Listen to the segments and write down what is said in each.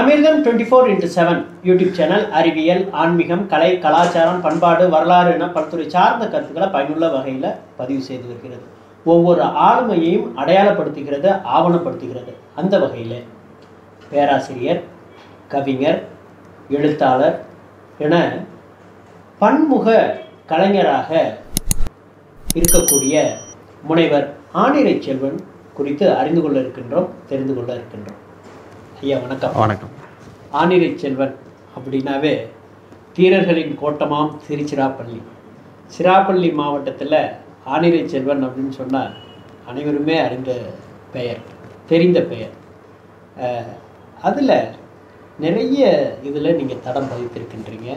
Amirtham twenty four into seven YouTube channel அறிவியல் ஆன்மீகம் கலை கலாச்சாரம் பண்பாடு வரலாறு என பல்துறை சார்ந்த கருத்துக்களை பயனுள்ள வகையில் பதிவு செய்து வருகிறது ஒவ்வொரு ஆளுமையையும் அடையாளப்படுத்துகிறது ஆவணப்படுத்துகிறது. அந்த வகையில் பேராசிரியர் கவிஞர் எழுத்தாளர் என பன்முக கலைஞராக இருக்கக்கூடிய முனைவர் ஆனிரை செல்வன் குறித்து அறிந்து கொள்ள இருக்கின்றோம் தெரிந்து கொள்ள இருக்கின்றோம். ஐயா வணக்கம். வணக்கம். ஆணிரை செல்வன் அப்படின்னாவே தீரர்களின் கோட்டமாம் திருச்சிராப்பள்ளி. சிராப்பள்ளி மாவட்டத்தில் ஆணிரை செல்வன் அப்படின்னு சொன்னால் அனைவருமே அறிந்த பெயர் தெரிந்த பெயர். அதில் நிறைய இதில் நீங்கள் தடம் பதித்திருக்கின்றீங்க.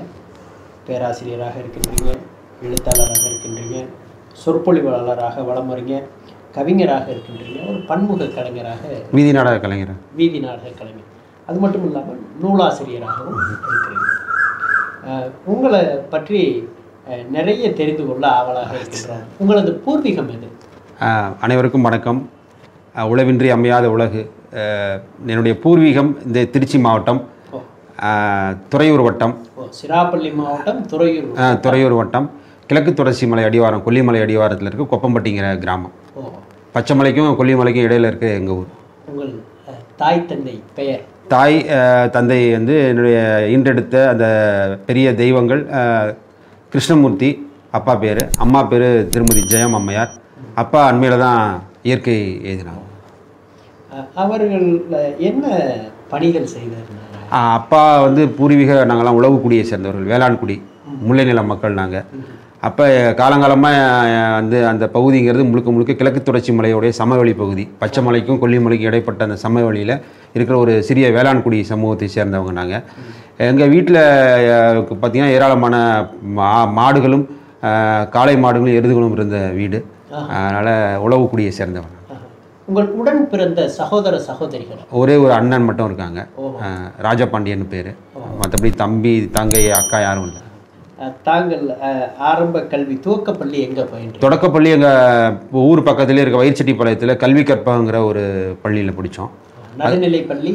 பேராசிரியராக இருக்கின்றீங்க எழுத்தாளராக இருக்கின்றீங்க சொற்பொழிவாளராக வலம் வரீங்க கவிஞராக இருக்கின்றீங்க ஒரு பன்முக கலைஞராக வீதி நாடக கலைஞர். வீதி நாடக கலைஞர். அது மட்டும் இல்லாமல் நூலாசிரியராகவும் இருக்கிறீங்க அஹ், உங்களை பற்றி நிறைய தெரிந்து கொள்ள ஆவலாக இருக்கின்றோம் உங்களது பூர்வீகம் எது? அனைவருக்கும் வணக்கம். உழவின்றி அமையாத உலகு. என்னுடைய பூர்வீகம் இந்த திருச்சி மாவட்டம். துறையூர் வட்டம். சிராப்பள்ளி மாவட்டம் துறையூர் துறையூர் வட்டம். கிழக்கு தொடர்ச்சி மலை அடிவாரம் கொல்லிமலை அடிவாரத்தில் இருக்க கொப்பம்பட்டிங்கிற கிராமம். பச்சைமலைக்கும் கொல்லிமலைக்கும் இடையில இருக்க எங்கள் ஊர். உங்கள் தாய் தந்தை பெயர்? தாய் தந்தை வந்து என்னுடைய ஈன்றெடுத்த அந்த பெரிய தெய்வங்கள் கிருஷ்ணமூர்த்தி அப்பா பேர் அம்மா பேர் திருமதி ஜெயம் அம்மையார். அப்பா அண்மையில் தான் இயற்கை எழுதினாங்க அவர்கள் என்ன பணிகள் ஆ, அப்பா வந்து பூர்வீக நாங்கள்லாம் உழவுக்குடியை சேர்ந்தவர்கள் வேளாண்குடி முல்லை நில மக்கள் நாங்கள் அப்போ காலங்காலமாக வந்து அந்த பகுதிங்கிறது முழுக்க முழுக்க கிழக்கு தொடர்ச்சி மலையோடைய சமவெளி பகுதி. பச்சை மலைக்கும் கொல்லிமலைக்கும் இடைப்பட்ட அந்த சமவெளியில் இருக்கிற ஒரு சிறிய வேளாண்குடி சமூகத்தை சேர்ந்தவங்க நாங்கள் எங்கள் வீட்டில் பார்த்திங்கன்னா ஏராளமான மா மாடுகளும் காளை மாடுகளும் எருதுகளும் இருந்த வீடு. அதனால் உழவுக்குடியை சேர்ந்தவங்க. உங்கள் உடன் பிறந்த சகோதர சகோதரிகள்? ஒரே ஒரு அண்ணன் மட்டும் இருக்காங்க. ராஜபாண்டியன் பேர். மற்றபடி தம்பி தங்கை அக்கா யாரும் இல்லை. தாங்கள் ஆரம்ப கல்வி துவக்கப்பள்ளி எங்கே பயின்றீங்க தொடக்கப்பள்ளி எங்கள் ஊர் பக்கத்துலேயே இருக்க வயிற்செட்டிப்பாளையத்தில் கல்வி கற்பகங்கிற ஒரு பள்ளியில் படித்தோம் நடுநிலை பள்ளி?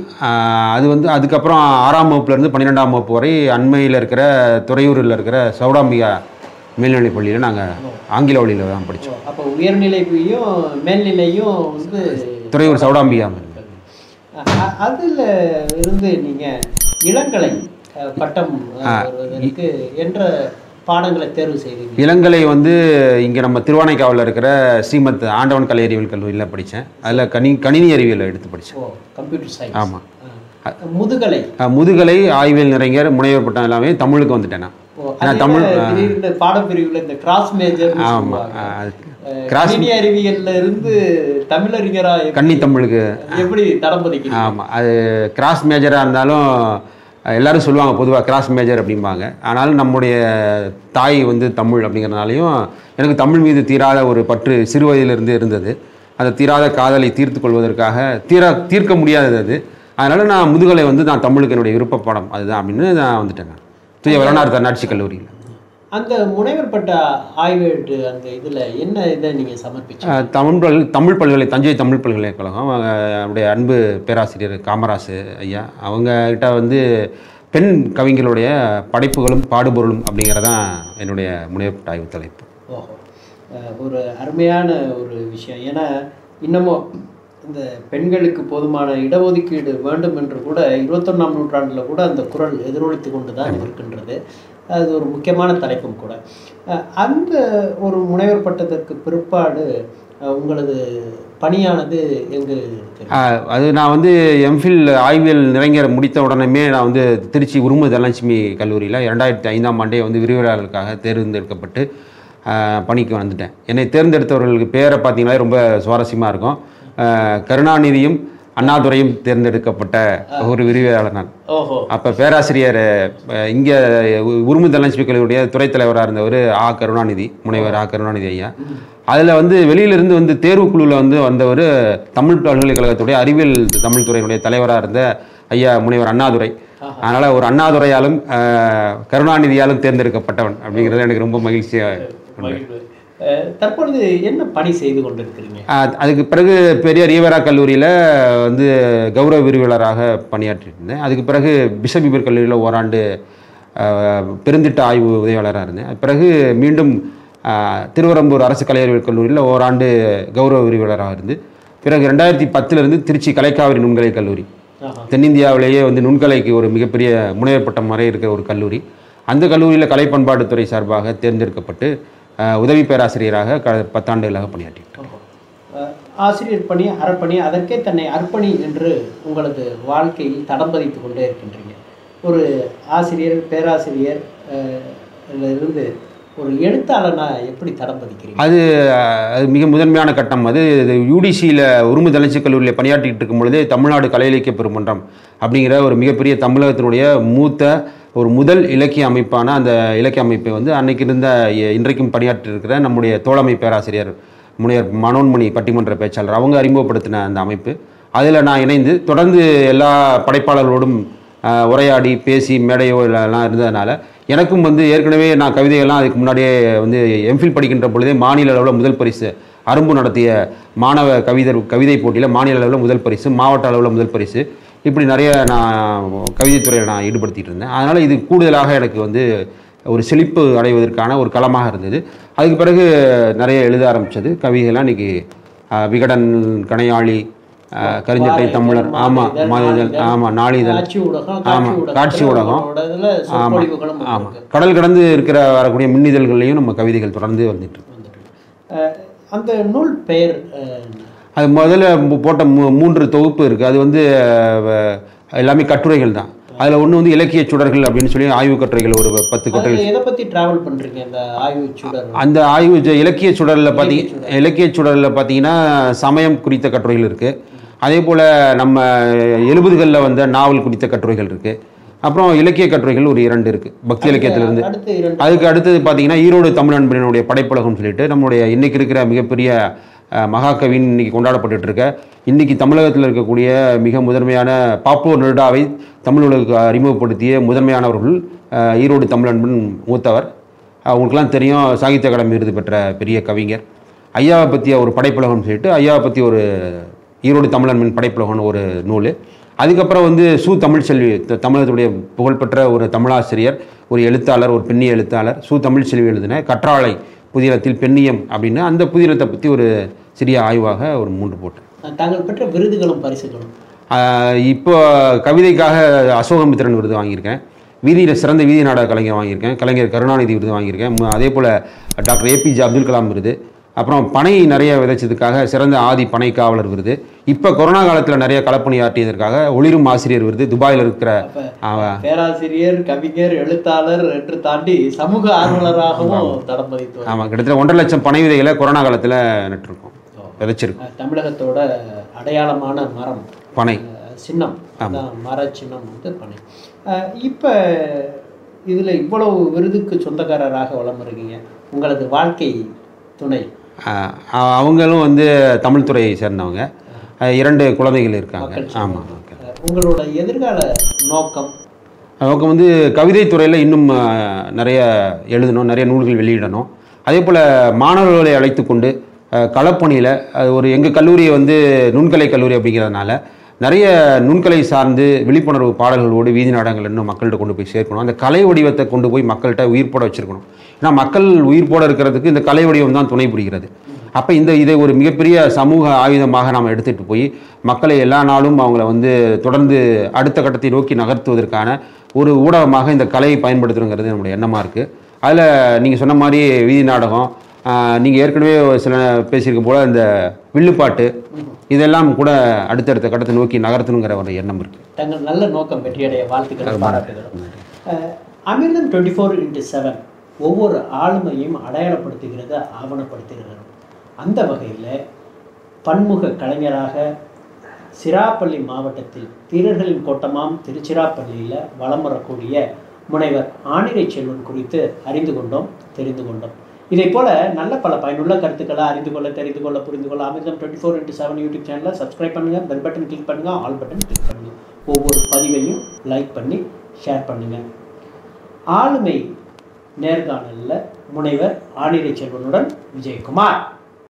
அது வந்து அதுக்கப்புறம் ஆறாம் வகுப்புலேருந்து பன்னிரெண்டாம் வகுப்பு வரை அண்மையில் இருக்கிற துறையூரில் இருக்கிற சௌடாம்பிகா மேல்நிலைப் பள்ளியில் நாங்கள் ஆங்கில வழியில் தான் படித்தோம் அப்போ உயர்நிலையும் மேல்நிலையும் வந்து துறையூர் சௌடாம்பிகா அதுல இருந்து நீங்க இளங்கலை பட்டம் என்ற பாடங்களை தேர்வு செய்தீங்க. இளங்கலை வந்து இங்கே நம்ம திருவானைக்காவில் இருக்கிற ஸ்ரீமத் ஆண்டவன் கலை அறிவியல் கல்லூரியில் படித்தேன் அதில் கணி கணினி அறிவியல் எடுத்து படித்தேன் கம்ப்யூட்டர் சயின்ஸ். ஆமாம் முதுகலை. முதுகலை ஆய்வியல் நிறைஞர் முனைவர் பட்டம் எல்லாமே தமிழுக்கு வந்துட்டேன் நான். தமிழ் பாடப்பிரிவுல இந்த கிராஸ் மேஜர் ஆமாம் கிராஸ் அறிவியல்ல இருந்து தமிழறிஞரா எப்படி- கன்னி தமிழுக்கு எப்படி தடம் ஆமாம் அது கிராஸ் மேஜராக இருந்தாலும் எல்லாரும் சொல்லுவாங்க பொதுவாக கிராஸ் மேஜர் அப்படிம்பாங்க. ஆனாலும் நம்முடைய தாய் வந்து தமிழ் அப்படிங்கிறனாலையும் எனக்கு தமிழ் மீது தீராத ஒரு பற்று சிறு வயதிலிருந்து இருந்தது. அந்த தீராத காதலை தீர்த்து கொள்வதற்காக தீரா தீர்க்க முடியாதது அது. அதனால் நான் முதுகலை வந்து நான் தமிழுக்கு என்னுடைய விருப்பப்படம். அதுதான் அப்படின்னு நான் வந்துட்டேன் தூய வரலாறு தன்னாட்சி கல்லூரியில். அந்த முனைவர் பட்ட ஆய்வேட்டு அந்த இதுல என்ன இதை நீங்க சமர்ப்பிச்சீங்க அஹ் தமிழ் பல் தமிழ் பல்கலை தஞ்சை தமிழ் பல்கலைக்கழகம் அவருடைய அன்பு பேராசிரியர் காமராசு ஐயா அவங்க கிட்ட வந்து பெண் கவிஞர்களுடைய படைப்புகளும் பாடுபொருளும் அப்படிங்கிறதான் என்னுடைய முனைவர் ஆய்வு தலைப்பு. ஓஹோ. ஒரு அருமையான ஒரு விஷயம். ஏன்னா இன்னமும் இந்த பெண்களுக்கு போதுமான இடஒதுக்கீடு வேண்டும் என்று கூட இருபத்தொன்னாம் நூற்றாண்டில் கூட அந்த குரல் எதிரொலித்து கொண்டு தான் இருக்கின்றது. அது ஒரு முக்கியமான தலைப்பும் கூட. அந்த ஒரு முனைவர் பட்டத்திற்கு பிற்பாடு உங்களது பணியானது எங்கு அது நான் வந்து எம்ஃபில் ஆய்வியல் நிறைஞர் முடித்த உடனே நான் வந்து திருச்சி உருமு தனலட்சுமி கல்லூரியில் இரண்டாயிரத்தி ஐந்தாம் ஆண்டே வந்து விரிவுரையாளருக்காக தேர்ந்தெடுக்கப்பட்டு பணிக்கு வந்துட்டேன். என்னை தேர்ந்தெடுத்தவர்களுக்கு பேரை பார்த்தீங்கன்னா ரொம்ப சுவாரஸ்யமாக இருக்கும். கருணாநிதியும் அண்ணாதுரையும் தேர்ந்தெடுக்கப்பட்ட ஒரு விரிவுரையாளர் நான். அப்போ பேராசிரியர் இங்கே உருமு தனலட்சுமி கல்லூரியுடைய துறைத் தலைவராக இருந்தவர் ஆ. கருணாநிதி முனைவர் ஆ. கருணாநிதி ஐயா. அதில் வந்து வெளியிலிருந்து வந்து தேர்வுக்குழுவில் வந்து வந்தவர் தமிழ் பல்கலைக்கழகத்துடைய அறிவியல் தமிழ் துறையினுடைய தலைவராக இருந்த ஐயா முனைவர் அண்ணாதுரை. அதனால் ஒரு அண்ணாதுரையாலும் கருணாநிதியாலும் தேர்ந்தெடுக்கப்பட்டவன் அப்படிங்கிறது எனக்கு ரொம்ப மகிழ்ச்சியாக தற்பொழுது என்ன பணி செய்து கொண்டிருக்கிறீங்க? அதுக்கு பிறகு பெரிய ரீவரா கல்லூரியில் வந்து கௌரவ விரிவாளராக பணியாற்றிட்டு இருந்தேன் அதுக்கு பிறகு பிஷபிபர் கல்லூரியில் ஓராண்டு பெருந்திட்ட ஆய்வு உதவியாளராக இருந்தேன். அது பிறகு மீண்டும் திருவரம்பூர் அரசு கலை அறிவியல் கல்லூரியில் ஓராண்டு கௌரவ விரிவாளராக இருந்து பிறகு ரெண்டாயிரத்தி பத்திலிருந்து திருச்சி கலைக்காவிரி நுண்கலை கல்லூரி. தென்னிந்தியாவிலேயே வந்து நுண்கலைக்கு ஒரு மிகப்பெரிய முனைவர் பட்டம் வரை இருக்கிற ஒரு கல்லூரி. அந்த கல்லூரியில் கலை பண்பாட்டுத்துறை சார்பாக தேர்ந்தெடுக்கப்பட்டு உதவி பேராசிரியராக க பத்தாண்டுகளாக. அஹ், ஆசிரியர் பணி அறப்பணி அதற்கே தன்னை அர்ப்பணி என்று உங்களது வாழ்க்கையில் தடம் பதித்து கொண்டே இருக்கின்றீங்க. ஒரு ஆசிரியர் பேராசிரியர் இருந்து ஒரு எழுத்தாளனா எப்படி தடம் பதிக்கிறீங்க? அது அது மிக முதன்மையான கட்டம். அது யூடிசியில் உருமு தளர்ச்சி கல்லூரியில் பணியாற்றிட்டு இருக்கும் பொழுதே தமிழ்நாடு கலை இலக்கிய பெருமன்றம் அப்படிங்கிற ஒரு மிகப்பெரிய தமிழகத்தினுடைய மூத்த ஒரு முதல் இலக்கிய அமைப்பான அந்த இலக்கிய அமைப்பை வந்து அன்னைக்கு இருந்த இன்றைக்கும் பணியாற்றி இருக்கிற நம்முடைய தோழமை பேராசிரியர் முனையர் மனோன்மணி பட்டிமன்ற பேச்சாளர் அவங்க அறிமுகப்படுத்தின அந்த அமைப்பு. அதில் நான் இணைந்து தொடர்ந்து எல்லா படைப்பாளர்களோடும் உரையாடி பேசி மேடையோ எல்லாம் இருந்ததுனால எனக்கும் வந்து ஏற்கனவே நான் கவிதைகள்லாம் அதுக்கு முன்னாடியே வந்து எம்ஃபில் படிக்கின்ற பொழுதே மாநில அளவில் முதல் பரிசு அரும்பு நடத்திய மாணவ கவிதர் கவிதை போட்டியில் மாநில அளவில் முதல் பரிசு மாவட்ட அளவில் முதல் பரிசு. இப்படி நிறைய நான் கவிதைத்துறையில் நான் ஈடுபடுத்திட்டு இருந்தேன். அதனால் இது கூடுதலாக எனக்கு வந்து ஒரு செழிப்பு அடைவதற்கான ஒரு களமாக இருந்தது. அதுக்கு பிறகு நிறைய எழுத ஆரம்பித்தது கவிதைகள்லாம் இன்னைக்கு ஆஹ், விகடன் கணையாளி கரிஞ்சட்டை தமிழர் ஆமாம் மாதஇதழ் ஆமாம் நாளிதழ் காட்சி ஊடகம் ஆமா, காட்சி ஊடகம். ஆமாம் இருக்கு. கடல் கடந்து இருக்கிற வரக்கூடிய மின்னிதழ்கள்லையும் நம்ம கவிதைகள் தொடர்ந்து வந்துட்டு அந்த நூல் பெயர் அது முதல்ல போட்ட மூ- மூன்று தொகுப்பு இருக்குது அது வந்து எல்லாமே கட்டுரைகள் தான். அதில் ஒன்று வந்து இலக்கிய சுடர்கள் அப்படின்னு சொல்லி ஆய்வு கட்டுரைகள் ஒரு பத்து கட்டுரைகள் எதை பத்தி டிராவல் பண்றீங்க இந்த ஆய்வு சுடர் அந்த ஆய்வு இலக்கிய சுடரில் பார்த்தீங்க இலக்கிய சுடரில் பார்த்தீங்கன்னா சமயம் குறித்த கட்டுரைகள் இருக்குது அதே போல் நம்ம எழுபதுகளில் வந்த நாவல் குறித்த கட்டுரைகள் இருக்குது அப்புறம் இலக்கிய கட்டுரைகள் ஒரு இரண்டு இருக்குது பக்தி இலக்கியத்திலிருந்து. அதுக்கு அடுத்தது பார்த்தீங்கன்னா ஈரோடு தமிழ் அன்பினுடைய படைப்புலகம் சொல்லிட்டு நம்மளுடைய இன்னைக்கு இருக்கிற மிகப்பெரிய மகாகவின்னு இன்னைக்கு கொண்டாடப்பட்டுட்டு இருக்க இன்னைக்கு தமிழகத்தில் இருக்கக்கூடிய மிக முதன்மையான பாப்பூர் நெருடாவை தமிழ் உலகுக்கு அறிமுகப்படுத்திய முதன்மையானவர்கள் ஈரோடு தமிழன்பன் மூத்தவர். அவங்களுக்கெல்லாம் தெரியும் சாகித்ய அகாடமி விருது பெற்ற பெரிய கவிஞர். ஐயாவை பற்றிய ஒரு படைப்புலகம்னு சொல்லிட்டு ஐயாவை பற்றி ஒரு ஈரோடு தமிழன்மின் படைப்புலகம்னு ஒரு நூல். அதுக்கப்புறம் வந்து சு தமிழ்ச்செல்வி த- தமிழகத்துடைய புகழ்பெற்ற ஒரு தமிழாசிரியர் ஒரு எழுத்தாளர் ஒரு பெண்ணிய எழுத்தாளர் சு தமிழ்ச்செல்வி எழுதின கற்றாழை புதினத்தில் பெண்ணியம் அப்படின்னு அந்த புதினத்தை பற்றி ஒரு சிறிய ஆய்வாக ஒரு மூன்று போட்டேன். தாங்கள் பெற்ற விருதுகளும் பரிசுகளும். இப்போ கவிதைக்காக அசோகமித்திரன் விருது வாங்கியிருக்கேன். வீதியில் சிறந்த வீதி நாடக கலைஞர் வாங்கியிருக்கேன். கலைஞர் கருணாநிதி விருது வாங்கியிருக்கேன். அதே போல் doctor A P J Abdul Kalam விருது. அப்புறம் பனை நிறைய விதைச்சதுக்காக சிறந்த ஆதி பனை காவலர் விருது. இப்போ கொரோனா காலத்தில் நிறைய களப்பணி ஆற்றியதற்காக ஒளிரும் ஆசிரியர் விருது துபாயில் இருக்கிற பேராசிரியர் கவிஞர் எழுத்தாளர் என்று தாண்டி சமூக ஆர்வலராகவும் தடம் பதித்து. ஆமாம் கிட்டத்தட்ட ஒன்றரை லட்சம் பனை விதைகளை கொரோனா காலத்தில் நட்டிருக்கோம். விதைச்சிருக்கோம். தமிழகத்தோட அடையாளமான மரம் பனை. சின்னம். மர சின்னம் வந்து பனை. இப்ப இதுல இவ்வளவு விருதுக்கு சொந்தக்காரராக வலம் இருக்கீங்க உங்களது வாழ்க்கை துணை. அவங்களும் வந்து தமிழ் துறையை சேர்ந்தவங்க. இரண்டு குழந்தைகள் இருக்காங்க. ஆமாம் உங்களோட எதிர்கால நோக்கம்? நமக்கு வந்து கவிதை துறையில் இன்னும் நிறைய எழுதணும் நிறைய நூல்கள் வெளியிடணும். அதே போல் மாணவர்களை அழைத்து கொண்டு களப்பணியில் ஒரு எங்கள் கல்லூரியை வந்து நுண்கலை கல்லூரி அப்படிங்கிறதுனால நிறைய நுண்கலை சார்ந்து விழிப்புணர்வு பாடல்களோடு வீதி நாடகங்கள் இன்னும் மக்கள்கிட்ட கொண்டு போய் சேர்க்கணும். அந்த கலை வடிவத்தை கொண்டு போய் மக்கள்கிட்ட உயிர் போட வச்சிருக்கணும். ஏன்னா மக்கள் உயிர் போட இருக்கிறதுக்கு இந்த கலை வடிவம் தான் துணை புரிகிறது. அப்போ இந்த இதை ஒரு மிகப்பெரிய சமூக ஆயுதமாக நாம் எடுத்துகிட்டு போய் மக்களை எல்லா நாளும் அவங்கள வந்து தொடர்ந்து அடுத்த கட்டத்தை நோக்கி நகர்த்துவதற்கான ஒரு ஊடகமாக இந்த கலையை பயன்படுத்தணுங்கிறது நம்முடைய எண்ணமாக இருக்குது அதில் நீங்கள் சொன்ன மாதிரி வீதி நாடகம் நீங்கள் ஏற்கனவே சில பேசியிருக்க போல் இந்த வில்லுப்பாட்டு இதெல்லாம் கூட அடுத்தடுத்த கட்டத்தை நோக்கி நகர்த்தணுங்கிற ஒரு எண்ணம் இருக்குது தங்கள் நல்ல நோக்கம் வெற்றியடைய வாழ்த்துக்கள் அமிர்தம் டுவெண்ட்டி ஃபோர் இன்ட்டு செவன் ஒவ்வொரு ஆளுமையும் அடையாளப்படுத்துகிறது ஆவணப்படுத்துகிறது அந்த வகையில் பன்முக கலைஞராக சிராப்பள்ளி மாவட்டத்தில் வீரர்களின் கோட்டமாம் திருச்சிராப்பள்ளியில் வலம் வரக்கூடிய முனைவர் ஆணிரை செல்வன் குறித்து அறிந்து கொண்டோம் தெரிந்து கொண்டோம். இதை போல நல்ல பல பயனுள்ள கருத்துக்களை அறிந்து கொள்ள தெரிந்து கொள்ள புரிந்து கொள்ள Amirtham twenty four into seven YouTube சேனலை சப்ஸ்கிரைப் பண்ணுங்கள் பெல் பட்டன் கிளிக் பண்ணுங்க ஆல் பட்டன் கிளிக் பண்ணுங்கள் ஒவ்வொரு பதிவையும் லைக் பண்ணி ஷேர் பண்ணுங்கள் ஆளுமை நேர்காணலில் முனைவர் ஆணிரை செல்வனுடன் விஜயகுமார்.